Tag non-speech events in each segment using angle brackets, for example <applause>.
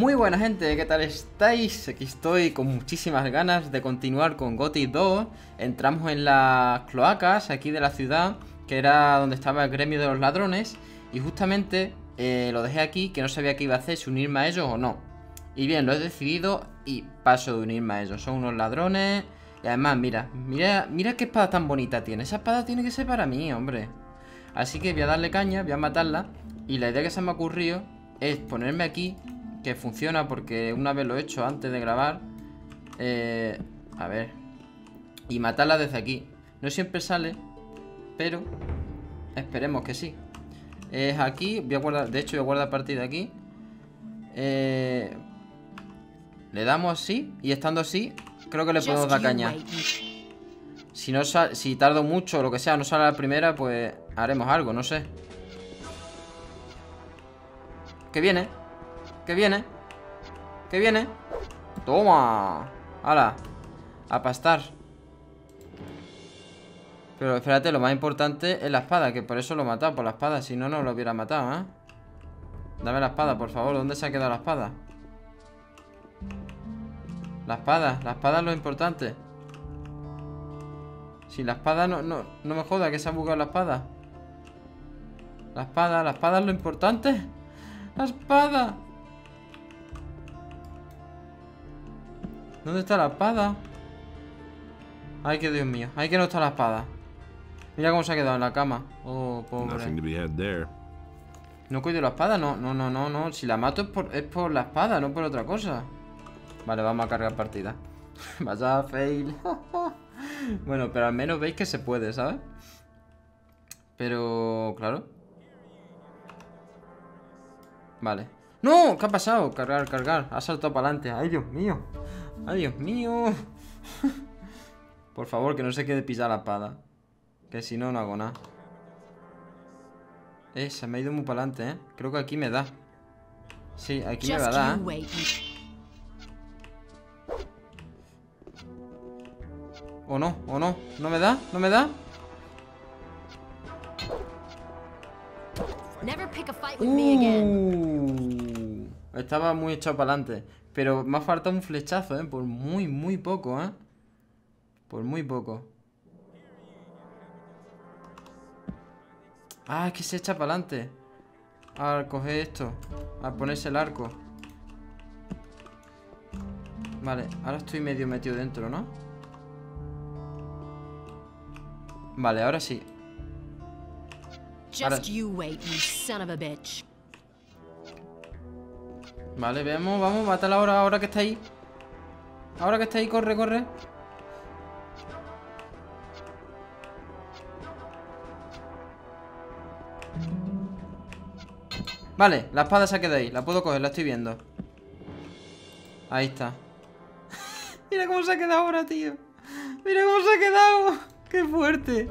Muy buena gente, ¿qué tal estáis? Aquí estoy con muchísimas ganas de continuar con Gothic 2 Entramos en las cloacas aquí de la ciudad Que era donde estaba el gremio de los ladrones Y justamente eh, lo dejé aquí que no sabía qué iba a hacer, si unirme a ellos o no. Y bien, lo he decidido y paso de unirme a ellos. Son unos ladrones Y además, mira, mira, mira qué espada tan bonita tiene. Esa espada tiene que ser para mí, hombre. Así que voy a darle caña, voy a matarla Y la idea que se me ha ocurrido es ponerme aquí que funciona porque una vez lo he hecho antes de grabar. Eh, a ver. Y matarla desde aquí. No siempre sale, pero esperemos que sí. Es aquí, voy a guardar, de hecho voy a guardar partida aquí. Eh, le damos así y estando así, creo que le podemos dar caña. Si, no si tardo mucho o lo que sea, no sale la primera, pues haremos algo, no sé. Que viene. Que viene. Que viene. Toma. Hala. A pastar. Pero espérate, lo más importante es la espada, que por eso lo he matado, por la espada. Si no, no lo hubiera matado, ¿eh? Dame la espada, por favor. ¿Dónde se ha quedado la espada? La espada. La espada es lo importante. Si la espada no, no, no me joda que se ha bugado la espada. La espada, la espada es lo importante. La espada. ¿Dónde está la espada? Ay, que Dios mío. Ay, que no está la espada. Mira cómo se ha quedado en la cama. Oh, pobre. ¿No he cogido la espada? No, no, no, no, no. Si la mato es por, es por la espada, no por otra cosa. Vale, vamos a cargar partida. <laughs> Vaya fail. <laughs> bueno, pero al menos veis que se puede, ¿sabes? Pero, claro. Vale. ¡No! ¿Qué ha pasado? Cargar, cargar. Ha saltado para adelante. ¡Ay, Dios mío! ¡Ay, Dios mío! Por favor, que no se quede pisar la espada. Que si no, no hago nada. Eh, se me ha ido muy para adelante, ¿eh? Creo que aquí me da. Sí, aquí me va a dar. ¿eh? ¿O no? ¿O no? ¿No me da? ¿No me da? Uh, estaba muy echado para adelante. Pero me ha faltado un flechazo, ¿eh? Por muy, muy poco, ¿eh? Por muy poco. Ah, es que se echa para adelante. A coger esto. A ponerse el arco. Vale, ahora estoy medio metido dentro, ¿no? Vale, ahora sí. Just you wait, you son of a bitch. Vale, veamos, vamos, mátala ahora, ahora que está ahí. Ahora que está ahí, corre, corre. Vale, la espada se ha quedado ahí. La puedo coger, la estoy viendo. Ahí está. <laughs> Mira cómo se ha quedado ahora, tío. Mira cómo se ha quedado. Qué fuerte.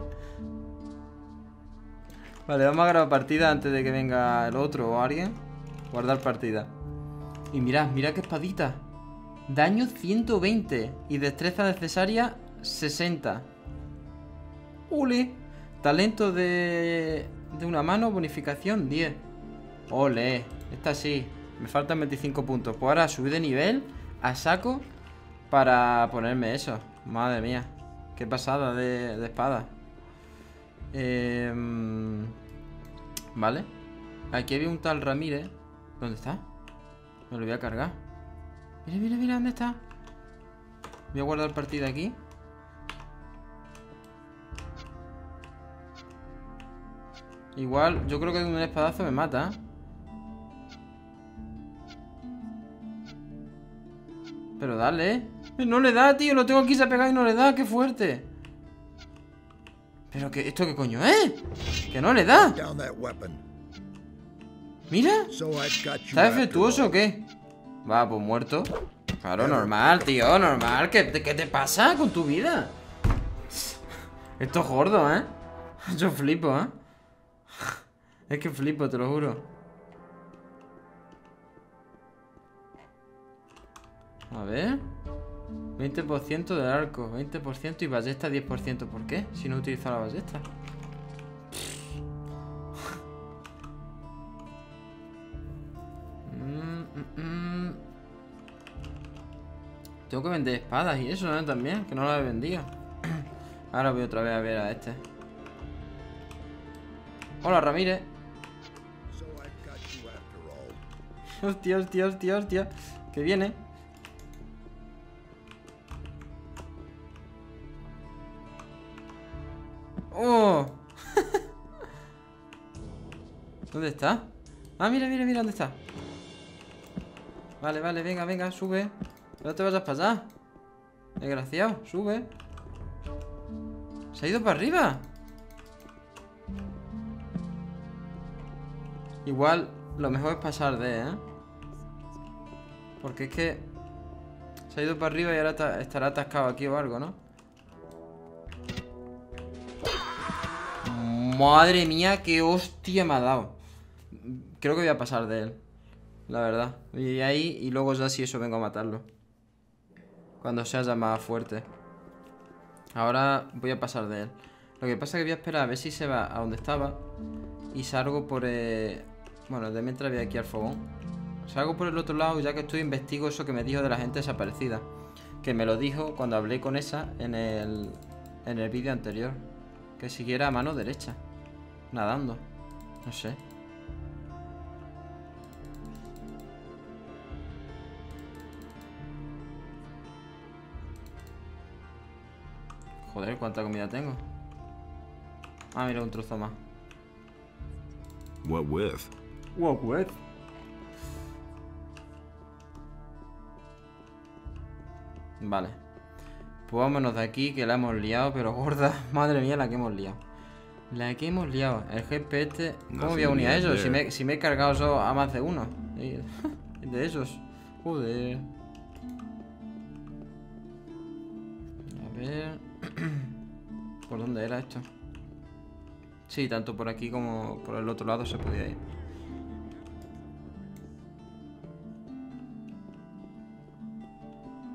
Vale, vamos a grabar partida antes de que venga el otro o alguien. Guardar partida. Y mirad, mirad qué espadita. Daño 120 y destreza necesaria 60. Ule. Talento de, de una mano, bonificación 10. Ole. Esta sí. Me faltan 25 puntos. Pues ahora subir de nivel a saco para ponerme eso. Madre mía. Qué pasada de, de espada. Eh, vale. Aquí había un tal Ramírez. ¿Dónde está? Me lo voy a cargar. Mira, mira, mira, ¿dónde está? Voy a guardar partida aquí. Igual, yo creo que un espadazo me mata. Pero dale, ¿eh? No le da, tío. Lo tengo aquí se ha pegado y no le da. ¡Qué fuerte! Pero que, ¿esto qué coño es? Que no le da. Mira. ¿Está defectuoso o qué? Va, pues muerto. Claro, normal, tío, normal. ¿Qué, ¿Qué te pasa con tu vida? Esto es gordo, ¿eh? <laughs> Yo flipo, ¿eh? <laughs> Es que flipo, te lo juro. A ver. 20% del arco, 20% y ballesta 10%. ¿Por qué? Si no utilizo la ballesta. Que vender espadas y eso. También, que no las he vendido. <clears throat> Ahora voy otra vez a ver a este. Hola, Ramírez. <laughs> Hostia, hostia, hostia, hostia. Que viene. ¡Oh! <laughs> ¿Dónde está? Ah, mira, mira, mira, ¿dónde está? Vale, vale, venga, venga, sube No te vayas para allá Desgraciado, sube Se ha ido para arriba Igual lo mejor es pasar de, ¿eh? Porque es que Se ha ido para arriba y ahora estará atascado aquí o algo, ¿no? Madre mía, qué hostia me ha dado Creo que voy a pasar de él la verdad. Y ahí, y luego ya si eso vengo a matarlo. Cuando sea ya más fuerte. Ahora voy a pasar de él. Lo que pasa es que voy a esperar a ver si se va a donde estaba. Y salgo por... el... Bueno, de mientras voy aquí al fogón. Salgo por el otro lado ya que estoy investigo eso que me dijo de la gente desaparecida. Que me lo dijo cuando hablé con esa en el, en el vídeo anterior. Que siguiera a mano derecha. Nadando. No sé. Joder, ¿cuánta comida tengo? Ah, mira, un trozo más. What with? What with? Vale. Pues vámonos de aquí, que la hemos liado, pero gorda. <laughs> Madre mía, la que hemos liado. La que hemos liado. El jefe este... ¿Cómo voy a unir a eso? Si me, si me he cargado eso a más de uno. <laughs> De esos. Joder. A ver... <clears throat> ¿Por dónde era esto? Sí, tanto por aquí como por el otro lado se podía ir.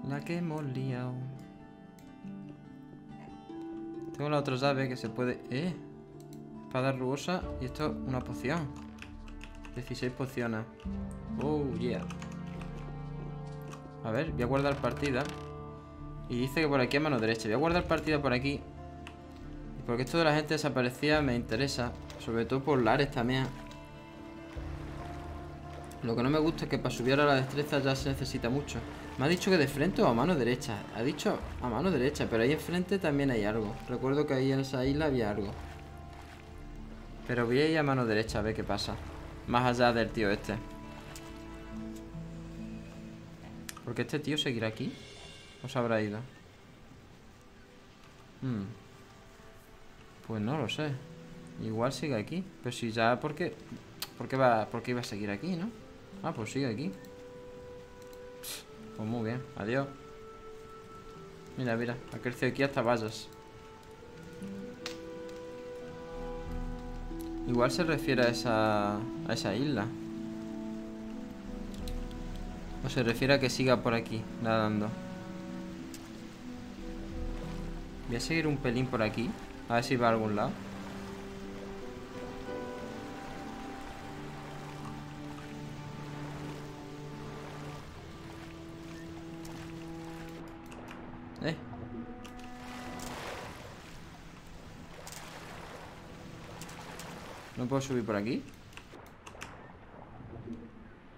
La que hemos liado. Tengo la otra llave que se puede... ¡Eh! Espada rugosa y esto es una poción. 16 pociones. Oh, yeah. A ver, voy a guardar partida. Y dice que por aquí a mano derecha. Voy a guardar partida por aquí. Porque esto de la gente desaparecida me interesa. Sobre todo por Lares también. Lo que no me gusta es que para subir a la destreza ya se necesita mucho. Me ha dicho que de frente o a mano derecha. Ha dicho a mano derecha, pero ahí enfrente también hay algo. Recuerdo que ahí en esa isla había algo. Pero voy a ir a mano derecha a ver qué pasa. Más allá del tío este. Porque este tío seguirá aquí. ¿O se habrá ido? Hmm. Pues no lo sé. Igual sigue aquí. Pero si ya, ¿por qué? ¿Por va, ¿Por qué iba a seguir aquí, no? Ah, pues sigue aquí. Pues muy bien. Adiós. Mira, mira. Ha crecido aquí hasta vallas. Igual se refiere a esa, a esa isla. O se refiere a que siga por aquí, nadando. Voy a seguir un pelín por aquí. A ver si va a algún lado. Eh. ¿No puedo subir por aquí?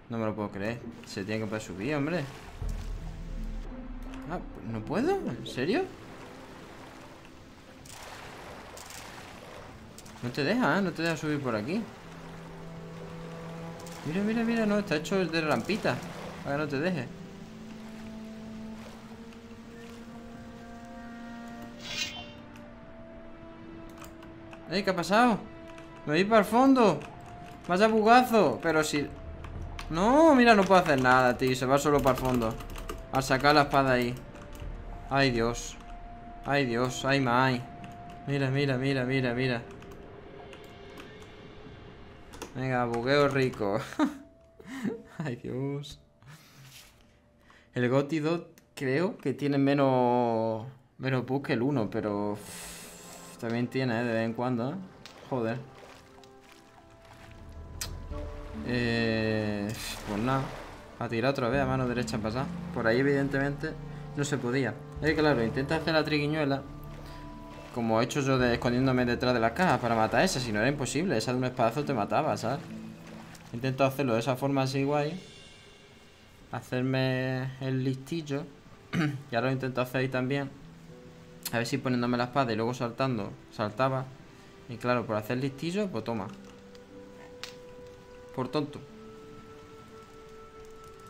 No me lo puedo creer Se tiene que poder subir, hombre Ah, ¿no puedo? ¿En serio? No te deja, ¿eh? No te deja subir por aquí. Mira, mira, mira, no, está hecho de rampita Para que no te deje. ¡Eh! ¿Qué ha pasado? Me voy para el fondo. Vaya bugazo Pero si... No, mira, no puedo hacer nada, tío Se va solo para el fondo. A sacar la espada ahí. Ay, Dios. Ay, Dios, ay, my Mira, mira, mira, mira, mira Venga, bugueo rico. <laughs> Ay, Dios. El Goti 2 creo que tiene menos, menos bug que el 1, pero también tiene ¿eh? de vez en cuando. ¿eh? Joder. Eh, pues nada. A tirar otra vez a mano derecha pasar. Por ahí, evidentemente, no se podía. Que claro, intenta hacer la triguiñuela como he hecho yo escondiéndome detrás de las cajas para matar a esa, si no era imposible, esa de un espadazo te mataba, ¿sabes? Intento hacerlo de esa forma así guay Hacerme el listillo <clears throat> Y ahora lo intento hacer ahí también A ver si poniéndome la espada y luego saltando Saltaba Y claro, por hacer listillo, pues toma Por tonto.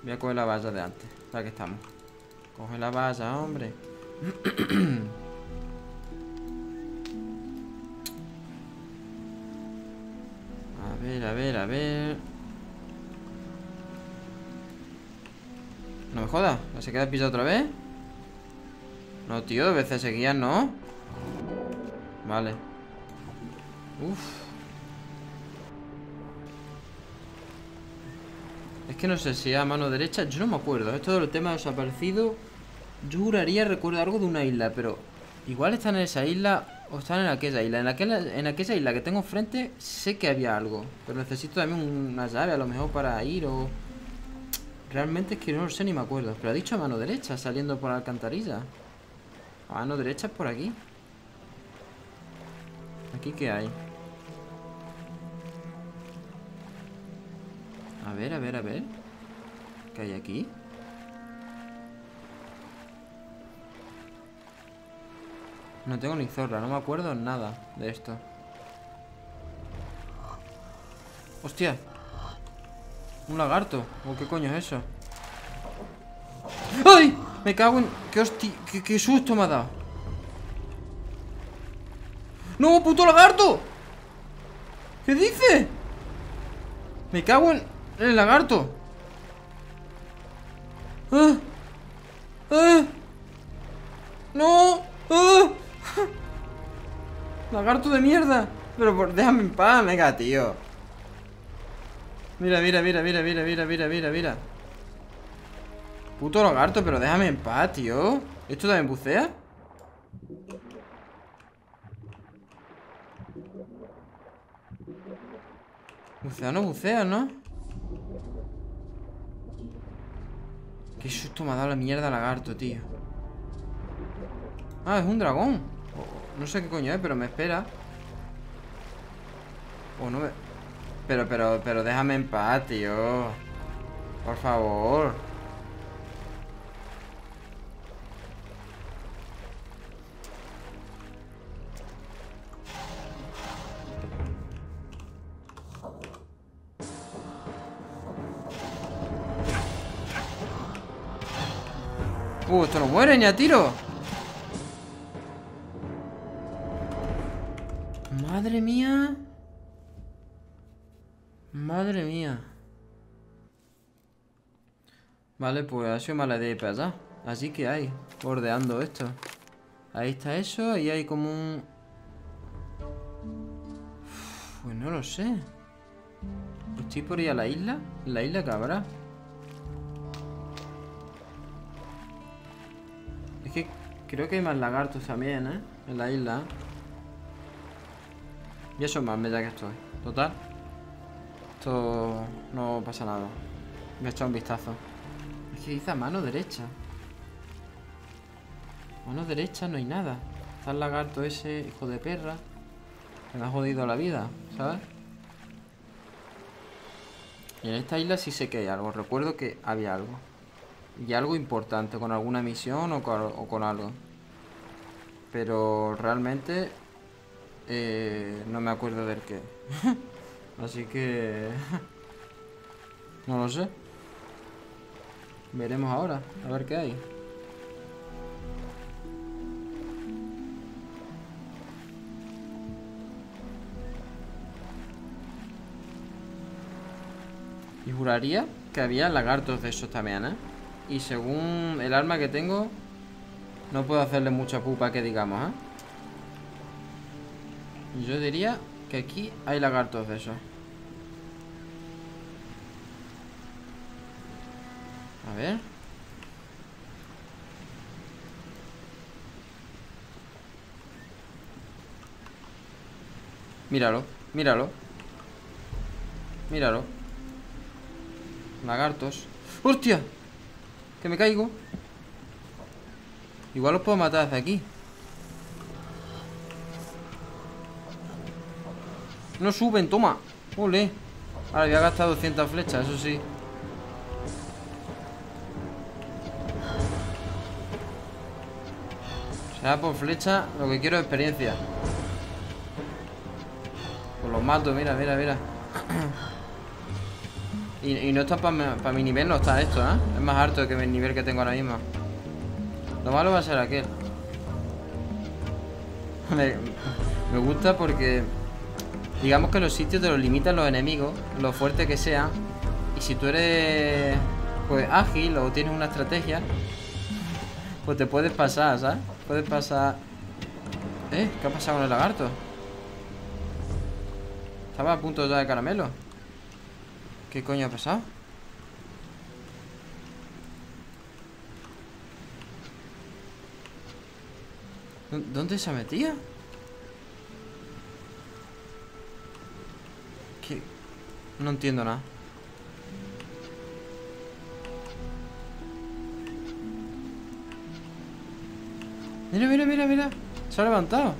Voy a coger la valla de antes Para que estamos. Coge la valla, hombre <clears throat> ver, a ver, a ver. No me jodas, ¿se queda pillado otra vez? No, tío, de veces seguías, ¿no? Vale. Uf. Es que no sé si a mano derecha Yo no me acuerdo, esto de los temas desaparecidos Yo juraría recuerdo algo de una isla Pero igual están en esa isla O están en aquella isla. En aquella, en aquella isla que tengo enfrente Sé que había algo. Pero necesito también una llave a lo mejor para ir o... Realmente es que no lo sé ni me acuerdo. Pero ha dicho a mano derecha saliendo por la alcantarilla. A mano derecha es por aquí. ¿Aquí qué hay? A ver, a ver, a ver. ¿Qué hay aquí? No tengo ni zorra, no me acuerdo nada de esto ¡Hostia! Un lagarto. ¿O qué coño es eso? ¡Ay! Me cago en... ¡Qué hostia! ¿Qué, susto me ha dado! ¡No, puto lagarto! ¿Qué dice? Me cago en, el lagarto. ¡Ah! ¡Lagarto de mierda! Pero por, déjame en paz, venga, tío. Mira, mira, mira, mira, mira, mira, mira, mira, mira. Puto lagarto, pero déjame en paz, tío. ¿Esto también bucea? Bucea no bucea, ¿no? Qué susto me ha dado la mierda lagarto, tío Ah, es un dragón No sé qué coño es, pero me espera O no me... Pero, pero, pero déjame en paz, tío. Por favor. Uh, esto no muere ni a tiro. Madre mía. Madre mía. Vale, pues ha sido mala idea para allá. Así que hay, bordeando esto. Ahí está eso, ahí hay como un... Pues no lo sé. ¿Estoy por ahí a la isla? ¿La isla cabra? Es que creo que hay más lagartos también, ¿eh? En la isla. Y eso más, ya que estoy. Total. Esto no pasa nada. Me he echado un vistazo. Es que dice a mano derecha. Mano derecha no hay nada. Está el lagarto ese, hijo de perra. Que me ha jodido la vida, ¿sabes? Y en esta isla sí sé que hay algo. Recuerdo que había algo. Y algo importante, con alguna misión o con, algo. Pero realmente eh, no me acuerdo del qué. <laughs> Así que... <laughs> no lo sé. Veremos ahora, a ver qué hay. Y juraría que había lagartos de esos también, ¿eh? Y según el arma que tengo, no puedo hacerle mucha pupa que digamos, ¿eh? Yo diría que aquí hay lagartos de esos. A ver. Míralo, míralo. Míralo. Lagartos. ¡Hostia! Que me caigo. Igual los puedo matar desde aquí. No suben, toma. Ole. Ahora había gastado 200 flechas, eso sí. O sea, por flecha, lo que quiero es experiencia. Pues los mato, mira, mira, mira. <clears throat> Y, no está para mi nivel, no está esto, ¿eh? Es más alto que el nivel que tengo ahora mismo. Lo malo va a ser aquel. <laughs> me, me gusta porque Digamos que los sitios te los limitan los enemigos, lo fuerte que sea. Y si tú eres pues ágil o tienes una estrategia, pues te puedes pasar, ¿sabes? Puedes pasar... ¿Eh? ¿Qué ha pasado con el lagarto? Estaba a punto ya de caramelo. ¿Qué coño ha pasado? ¿Dónde se ha No entiendo nada. Mira, mira, mira, mira. Se ha levantado.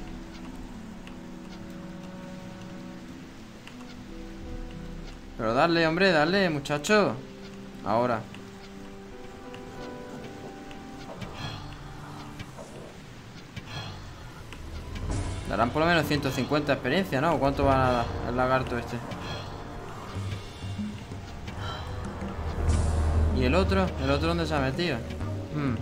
Pero dale, hombre, dale, muchacho. Ahora. Darán por lo menos 150 experiencia, ¿no? ¿Cuánto va a dar el lagarto este? ¿Y el otro? ¿El otro dónde se ha metido? Hmm.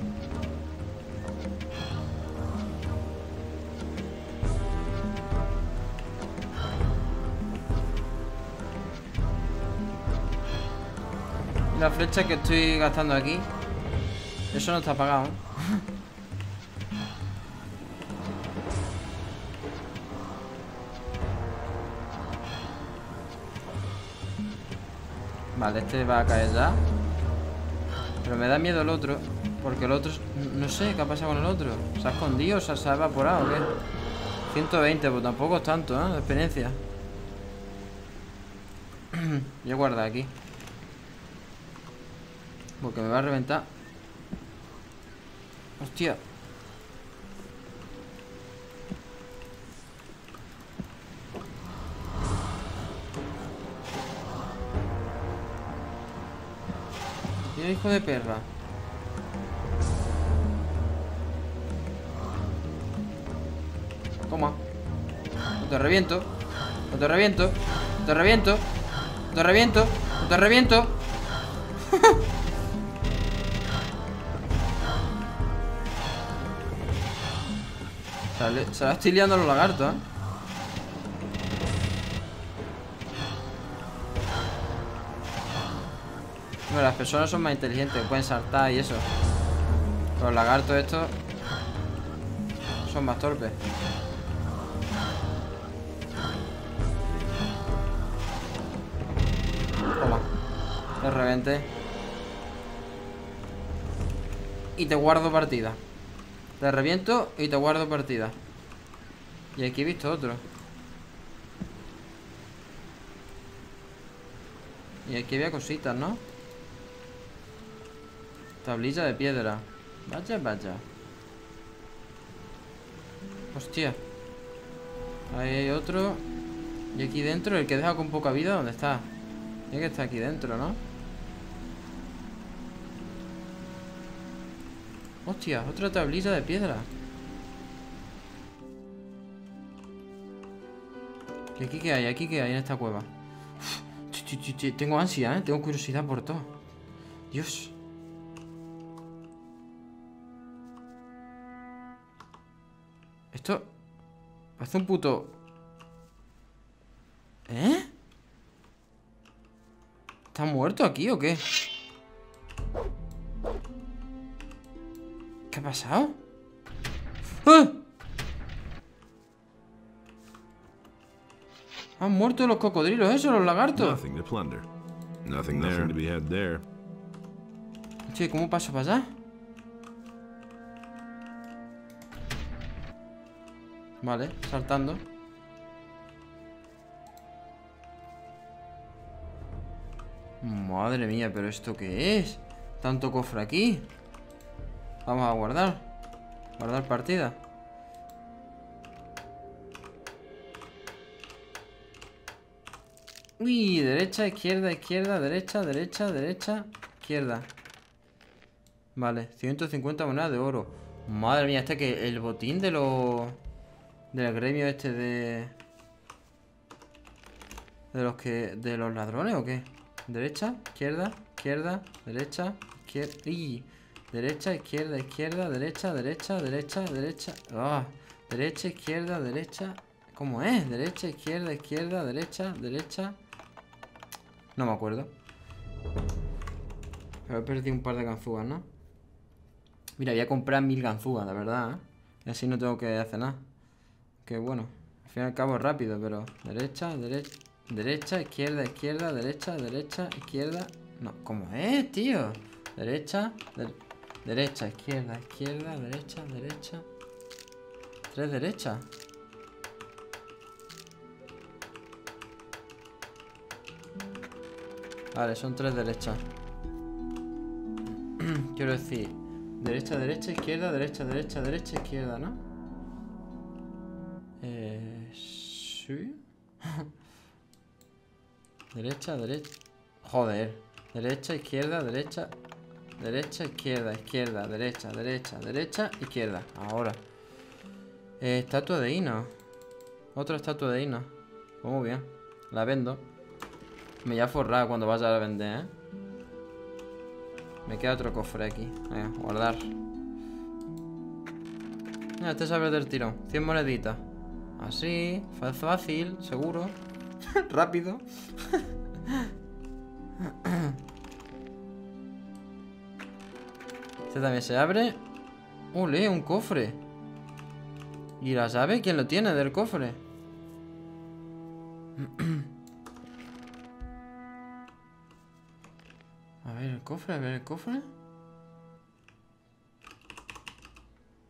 la flecha que estoy gastando aquí Eso no está apagado <laughs> Vale, este va a caer ya pero me da miedo el otro Porque el otro... No sé qué ha pasado con el otro ¿Se ha escondido? ¿Se ha, evaporado o qué? 120, pues tampoco es tanto, ¿eh? De experiencia <clears throat> Yo guardo aquí Porque me va a reventar Hostia hijo de perra. Toma. te reviento. te reviento. te reviento. te reviento. te reviento. <laughs> se la estoy liando a los lagartos, ¿eh? Las personas son más inteligentes, pueden saltar y eso. Los lagartos estos son más torpes. Toma. De repente. Y te guardo partida. Te reviento y te guardo partida. Y aquí he visto otro. Y aquí había cositas, ¿no? Tablilla de piedra. Vaya, vaya. Hostia. Ahí hay otro. Y aquí dentro, el que deja con poca vida, ¿dónde está? Tiene que estar aquí dentro, ¿no? Hostia, otra tablilla de piedra. ¿Y aquí qué hay? ¿Aquí qué hay en esta cueva? Tengo ansia, ¿eh? Tengo curiosidad por todo. Dios. Esto... Parece un puto... ¿Eh? ¿Está muerto aquí o qué? ¿Qué ha pasado? ¡Ah! Han muerto los cocodrilos, eso, los lagartos. Nothing to plunder. Nothing, Nothing to be had there. Che, ¿cómo paso para allá? Vale, saltando Madre mía, pero ¿esto qué es? Tanto cofre aquí Vamos a guardar Guardar partida. Uy, derecha, izquierda, izquierda, derecha, derecha, derecha, izquierda. Vale, 150 monedas de oro. Madre mía, este que el botín de los... Del gremio este de... De los que... ¿De los ladrones o qué? Derecha, izquierda, izquierda, derecha, izquierda... ¡Y! Derecha, izquierda, izquierda, derecha, derecha, derecha, derecha... ¡Ah! Derecha, izquierda, derecha... ¿Cómo es? Derecha, izquierda, izquierda, derecha, derecha... No me acuerdo. Pero he perdido un par de ganzúas, ¿no? Mira, voy a comprar mil ganzúas, la verdad, ¿eh? Y así no tengo que hacer nada. Que bueno, al fin y al cabo rápido, pero... Derecha, derecha... Derecha, izquierda, izquierda, derecha, derecha, izquierda... No, ¿cómo es, tío? Derecha, derecha, izquierda, izquierda, derecha, derecha... Tres derechas. Vale, son tres derechas. <clears throat> Quiero decir, derecha, derecha, izquierda, derecha, derecha, derecha, izquierda, ¿no? Eh, sí. <laughs> derecha, derecha. Joder. Derecha, izquierda, derecha. Derecha, izquierda, izquierda, derecha, derecha, derecha, izquierda. Ahora. Eh, estatua de Ina. Otra estatua de Ina. Pues muy bien. La vendo. Me voy a forrar cuando vaya a vender, ¿eh? Me queda otro cofre aquí. Venga, guardar. Mira, este sabe del tirón. 100 moneditas. Así. Fácil, seguro. <laughs> Rápido. este también se abre. ¡Ole! Un cofre. ¿Y la llave? ¿Quién lo tiene del cofre? <clears throat> A ver el cofre, a ver el cofre.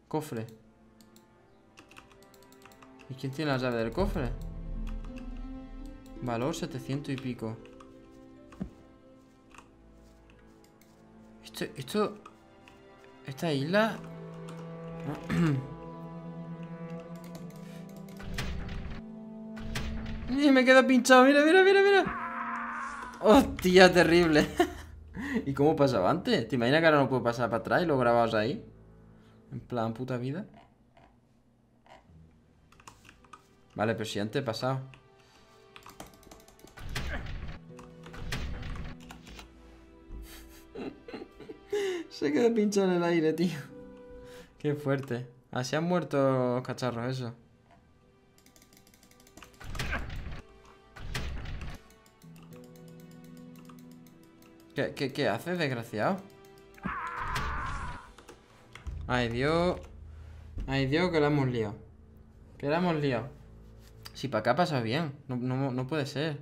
Cofre. ¿Y quién tiene la llave del cofre? Valor 700 y pico. Esto. Esta isla... <clears throat> y me queda pinchado, mira, mira, mira, mira. Hostia, terrible. <laughs> ¿Y cómo pasaba antes? ¿Te imaginas que ahora no puedo pasar para atrás y lo grababas ahí? En plan, puta vida. Vale, pero si antes he pasado. <laughs> Se queda pinchado en el aire, tío. Qué fuerte. Así han muerto cacharros, eso. ¿Qué, qué, qué haces, desgraciado? Ay, Dios. Ay, Dios, que la hemos liado. Que la hemos liado. Si para acá pasa bien. No, no, no puede ser.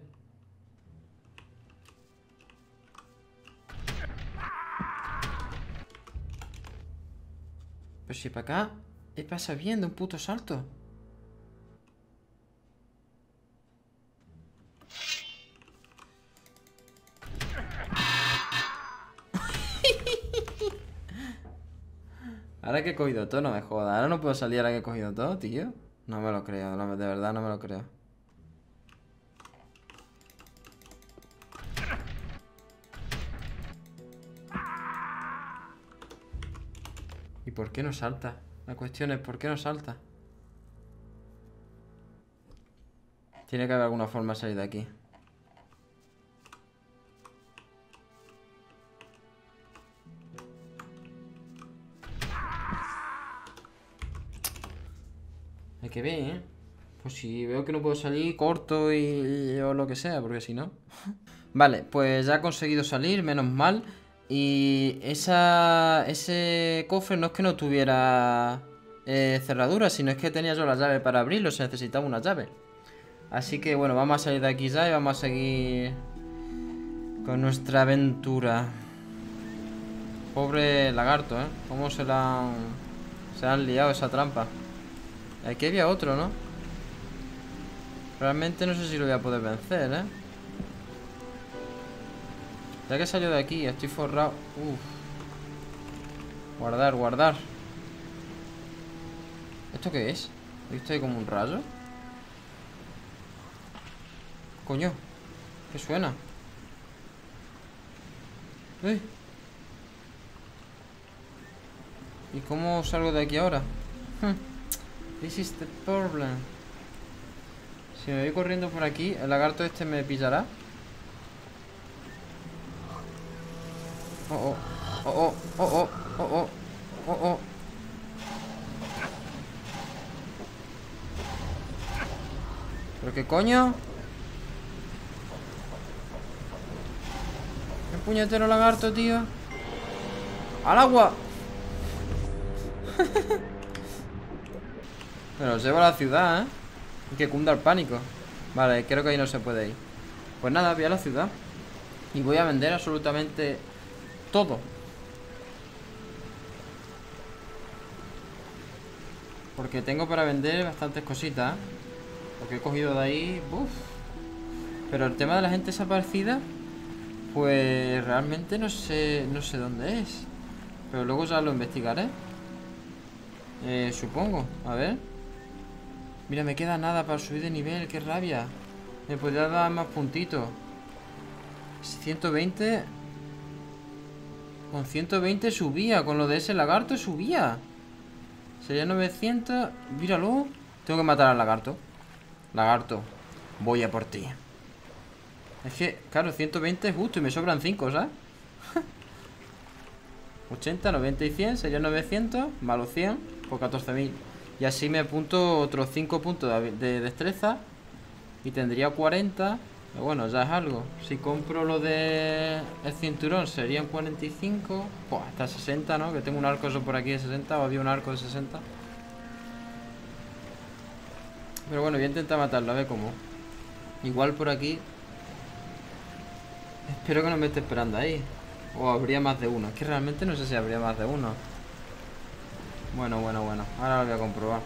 Pero si para acá he pasa bien de un puto salto. <laughs> Ahora que he cogido todo, no me jodas. Ahora no puedo salir ahora que he cogido todo, tío. No me lo creo, de verdad no me lo creo. ¿Y por qué no salta? La cuestión es, ¿por qué no salta? Tiene que haber alguna forma de salir de aquí. Hay que ver, ¿eh? Pues si veo que no puedo salir, corto y, o lo que sea, porque si no... <laughs> vale, pues ya he conseguido salir, menos mal. Y esa, ese cofre no es que no tuviera eh, cerradura, sino es que tenía yo la llave para abrirlo, se necesitaba una llave. Así que bueno, vamos a salir de aquí ya y vamos a seguir con nuestra aventura. Pobre lagarto, ¿eh? ¿Cómo se la se han liado esa trampa? Aquí había otro, ¿no? Realmente no sé si lo voy a poder vencer, ¿eh? Ya que salió de aquí, estoy forrado. Uf. Guardar, guardar. ¿Esto qué es? ¿He visto ahí como un rayo? Coño ¿Qué suena? ¿Eh? ¿Y cómo salgo de aquí ahora? Hmm. This is the problem Si me voy corriendo por aquí El lagarto este me pillará Oh, oh, oh, oh, oh, oh, oh, oh, oh, oh. ¿Pero qué coño? ¿Qué puñetero lagarto, tío? ¡Al agua! <laughs> Pero os llevo a la ciudad, ¿eh? Que cunda el pánico. Vale, creo que ahí no se puede ir. Pues nada, voy a la ciudad Y voy a vender absolutamente todo. Porque tengo para vender bastantes cositas Lo que he cogido de ahí uf. Pero el tema de la gente desaparecida Pues realmente no sé No sé dónde es. Pero luego ya lo investigaré. Eh, Supongo, a ver Mira, me queda nada para subir de nivel Qué rabia. Me podría dar más puntitos. 120 Con 120 subía Con lo de ese lagarto subía. Sería 900 Míralo. Tengo que matar al lagarto. Lagarto Voy a por ti. Es que, claro, 120 es justo Y me sobran 5, ¿sabes? <laughs> 80, 90 y 100 Sería 900 Más los 100 Por 14.000 Y así me apunto otros 5 puntos de, destreza Y tendría 40 Pero bueno, ya es algo Si compro lo de el cinturón Serían 45 pues Hasta 60, ¿no? Que tengo un arco eso por aquí de 60 O había un arco de 60 Pero bueno, voy a intentar matarlo A ver cómo Igual por aquí Espero que no me esté esperando ahí o habría más de uno. Es que realmente no sé si habría más de uno. Bueno, bueno, bueno. Ahora lo voy a comprobar.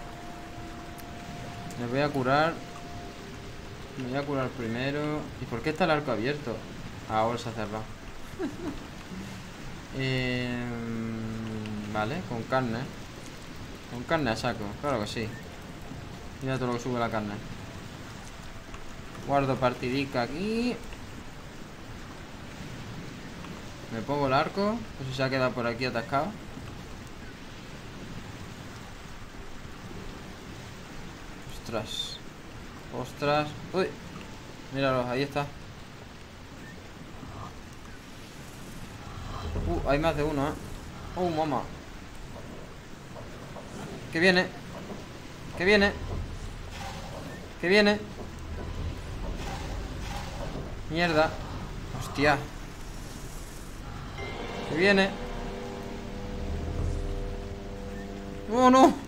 Me voy a curar. Me voy a curar primero. ¿Y por qué está el arco abierto? Ahora se ha cerrado. vale, con carne. Con carne a saco, claro que sí. Mira todo lo que sube la carne. Guardo partidica aquí. Me pongo el arco. No sé si se ha quedado por aquí atascado. Ostras. Ostras. Uy. Míralo, ahí está. Uh, hay más de uno, ¿eh? Oh, mamá. Que viene. Que viene. Que viene. Mierda. Hostia. Que viene. ¡Oh, no!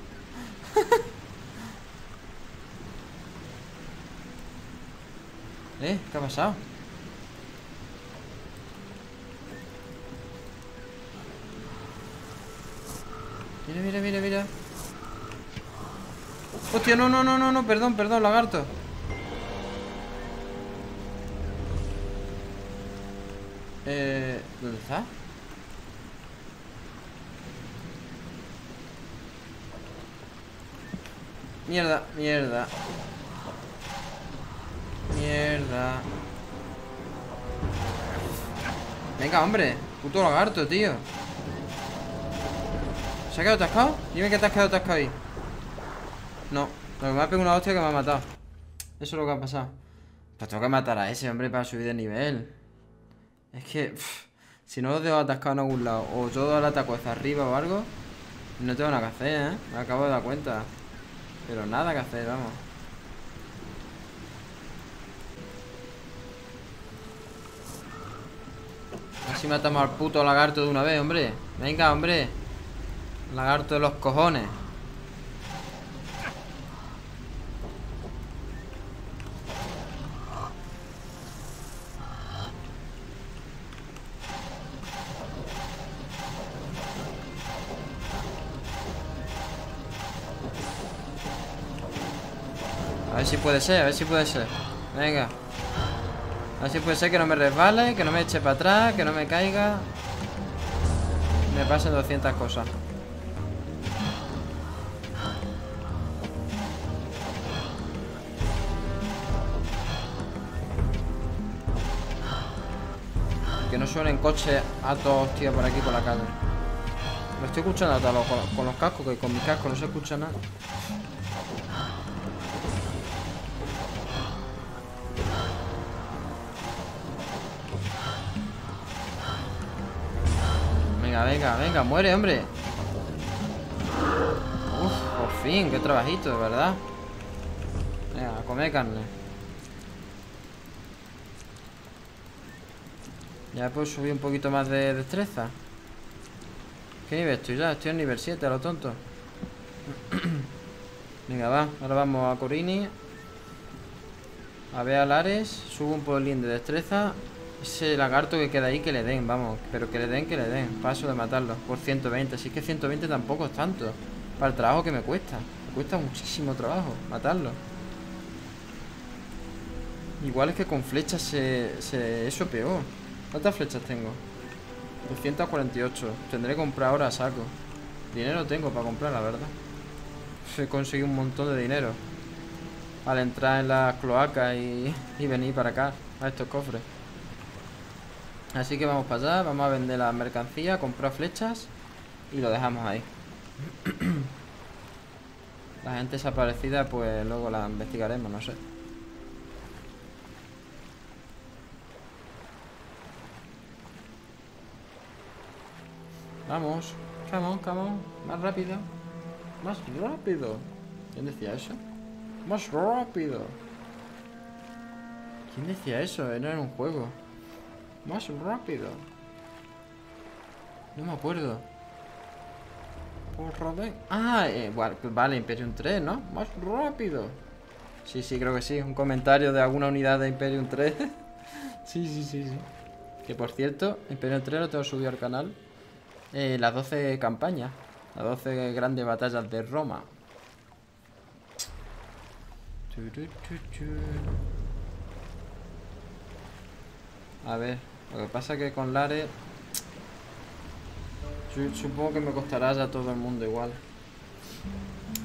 ¿Eh? ¿Qué ha pasado? Mira, mira, mira, mira. Hostia, no, no, no, no, no, perdón, perdón, lagarto. Eh, ¿dónde está? Mierda, mierda. Venga, hombre. Puto lagarto, tío. ¿Se ha quedado atascado? Dime que te has quedado atascado ahí. No. Lo que me ha pegado una hostia que me ha matado. Eso es lo que ha pasado. Pues tengo que matar a ese hombre para subir de nivel. Es que... si no lo dejo atascado en algún lado o yo lo ataco hacia arriba o algo, no tengo nada que hacer, ¿eh? Me acabo de dar cuenta. Pero nada que hacer, vamos. Así matamos al puto lagarto de una vez, hombre. Venga, hombre. Lagarto de los cojones. A ver si puede ser, a ver si puede ser Venga Así puede ser que no me resbale, que no me eche para atrás, que no me caiga. Me pasen 200 cosas. Que no suenen coches a todos, tío, por aquí por la calle. Lo estoy escuchando hasta con, con los cascos, que con mis cascos no se escucha nada. Venga, venga, muere, hombre. Uf, por fin, qué trabajito, verdad. Venga, a comer carne. Ya puedo subir un poquito más de destreza. ¿Qué nivel estoy ya? Estoy en nivel 7, a lo tonto. <clears throat> Venga, va. Ahora vamos a Corini. A ver a Lares. Subo un polín de destreza. Ese lagarto que queda ahí que le den, vamos. Pero que le den, que le den. Paso de matarlo. Por 120. Así que 120 tampoco es tanto. Para el trabajo que me cuesta. Me cuesta muchísimo trabajo matarlo. Igual es que con flechas se, se eso peor. ¿Cuántas flechas tengo? 248. Tendré que comprar ahora a saco. Dinero tengo para comprar, la verdad. He conseguido un montón de dinero. Al entrar en la cloaca y, y venir para acá, a estos cofres. Así que vamos para allá, vamos a vender la mercancía, comprar flechas y lo dejamos ahí. <clears throat> la gente desaparecida, pues luego la investigaremos, no sé. Vamos, come on, come on. Más rápido. Más rápido. ¿Quién decía eso? Más rápido. ¿Quién decía eso? No era un juego. Más rápido. No me acuerdo. Por Ah, eh, vale, Imperium 3, ¿no? Más rápido. Sí, sí, creo que sí. Un comentario de alguna unidad de Imperium 3. <laughs> sí, sí, sí, sí. Que por cierto, Imperium 3 lo tengo subido al canal. Eh, las 12 campañas. Las 12 grandes batallas de Roma. A ver, lo que pasa es que con Lare... supongo que me costará ya todo el mundo igual.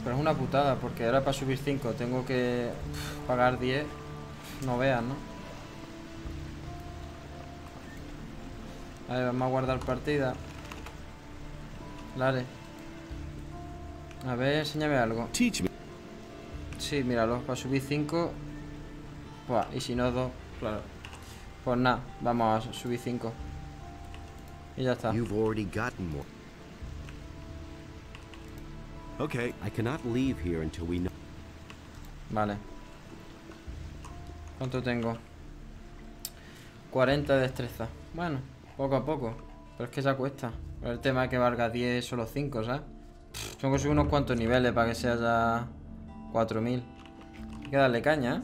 Pero es una putada, porque ahora para subir 5 tengo que pagar 10. No veas, ¿no? A ver, vamos a guardar partida. Dale. A ver, enséñame algo. Sí, míralo, para subir 5. Y si no, 2, claro. Pues nada, vamos a subir 5. Y ya está. Okay. I cannot leave here until we know. Vale. ¿Cuánto tengo? 40 de destreza. Bueno, poco a poco. Pero es que ya cuesta. El tema es que valga 10 solo 5, ¿sabes? Tengo que subir unos cuantos niveles para que sea ya 4000. Hay que darle caña, ¿eh?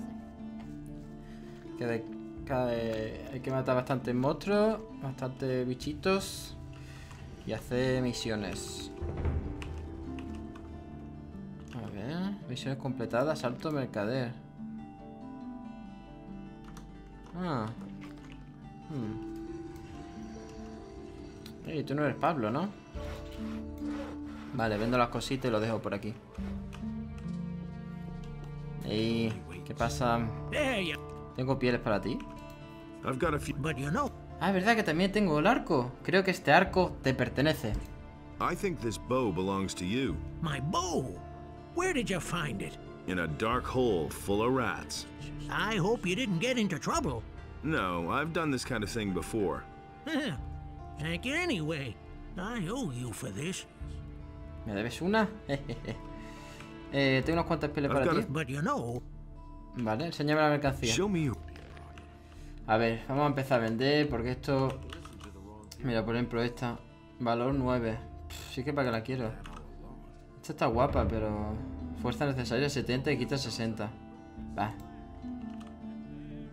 hay que matar bastantes monstruos, bastantes bichitos y hacer misiones. A ver, misiones completadas, salto mercader. Ah. Hmm. Tú no eres Pablo, ¿no? Vale, vendo las cositas y lo dejo por aquí. Ey, ¿qué pasa? ¿Tengo pieles para ti? Ah, es verdad que también tengo el arco. Creo que este arco te pertenece. I think this bow belongs to you. My bow? Where did you find it? In a dark hole full of rats. I hope you didn't get into trouble. No, I've done this kind of thing before. <laughs> Thank you anyway. I owe you for this. ¿Me debes una? <laughs> eh, tengo unas cuantas pieles para ti. But you know. Vale, enséñame la mercancía. A ver, vamos a empezar a vender porque esto... Mira, por ejemplo, esta. Valor 9. sí que para que la quiero. Esta está guapa, pero... Fuerza necesaria 70 y quita 60. Va.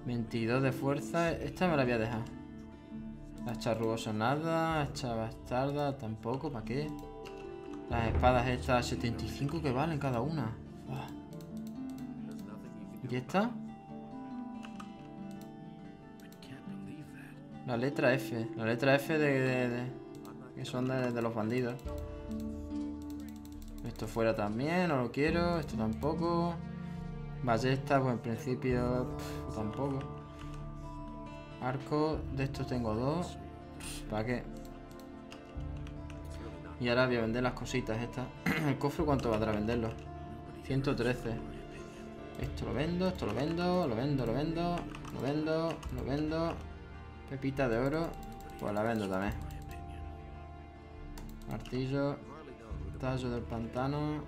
22 de fuerza. Esta me la voy a dejar. Hacha rugosa nada, hacha bastarda tampoco, ¿para qué? Las espadas estas 75 que valen cada una. ¿Y esta? La letra F. La letra F de... que son de, los bandidos. Esto fuera también, no lo quiero. Esto tampoco. Ballesta, pues en principio tampoco. Arco, de estos tengo dos. ¿Para qué? Y ahora voy a vender las cositas estas. <clears throat> ¿El cofre cuánto valdrá venderlo? 113. Esto lo vendo, esto lo vendo, lo vendo, lo vendo, lo vendo, lo vendo. Pepita de oro, pues la vendo también. Martillo, tallo del pantano.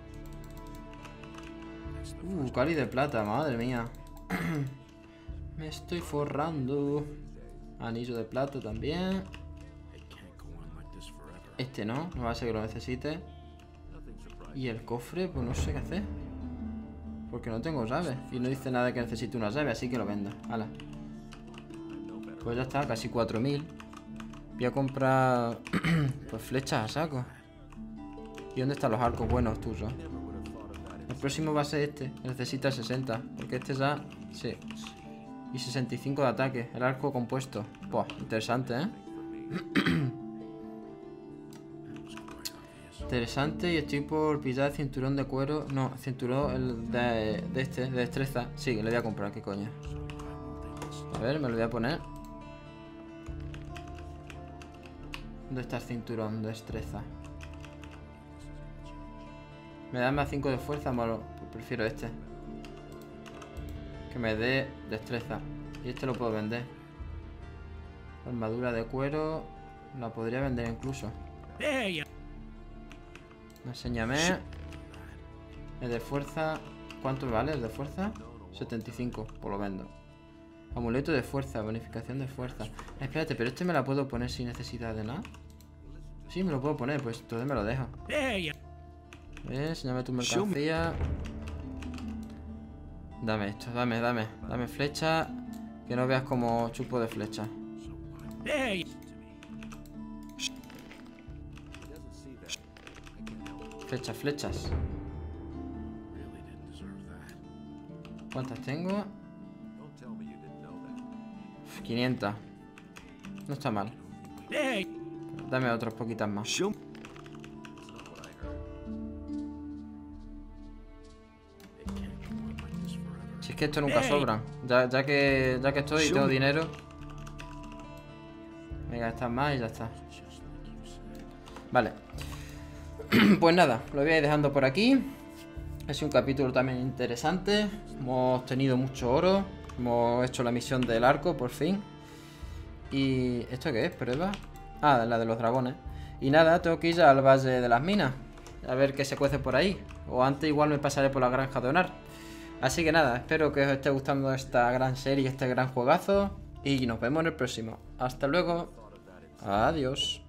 Uh, cali de plata, madre mía. <clears throat> Me estoy forrando. Anillo de plata también. Este no, no va a ser que lo necesite. Y el cofre, pues no sé qué hacer. Porque no tengo llave. Y no dice nada que necesite una llave, así que lo vendo. Hala. Pues ya está, casi 4.000. Voy a comprar <clears throat> pues flechas a saco. ¿Y dónde están los arcos buenos tuyos? El próximo va a ser este. Necesita 60. Porque este ya... Sí. Y 65 de ataque. El arco compuesto. Buah, interesante, ¿eh? <clears throat> Interesante y estoy por pillar el cinturón de cuero. No, cinturón el de, de este, de destreza. Sí, le voy a comprar, qué coño. A ver, me lo voy a poner. ¿Dónde está el cinturón de destreza? Me da más 5 de fuerza, malo. Prefiero este. Que me dé destreza. Y este lo puedo vender. Armadura de cuero. La podría vender incluso. Enséñame. El de fuerza. ¿Cuánto vale el de fuerza? 75, pues lo vendo. Amuleto de fuerza, bonificación de fuerza. Espérate, pero este me la puedo poner sin necesidad de nada. Sí, me lo puedo poner, pues entonces me lo Eh, enséñame tu mercancía. Dame esto, dame, dame. Dame flecha. Que no veas como chupo de flecha. Flechas, flechas. ¿Cuántas tengo? Uf, 500. No está mal. Dame otras poquitas más. Si es que esto nunca sobra. Ya, ya que ya que estoy y tengo dinero. Venga, estas más y ya está. Vale. <clears throat> pues nada, lo voy a ir dejando por aquí. Ha sido un capítulo también interesante. Hemos tenido mucho oro. Hemos hecho la misión del arco, por fin. ¿Y esto qué es? ¿Prueba? Ah, la de los dragones. Y nada, tengo que ir al Valle de las Minas. A ver qué se cuece por ahí. O antes igual me pasaré por la granja de Onar. Así que nada, espero que os esté gustando esta gran serie, este gran juegazo. Y nos vemos en el próximo. Hasta luego. Adiós.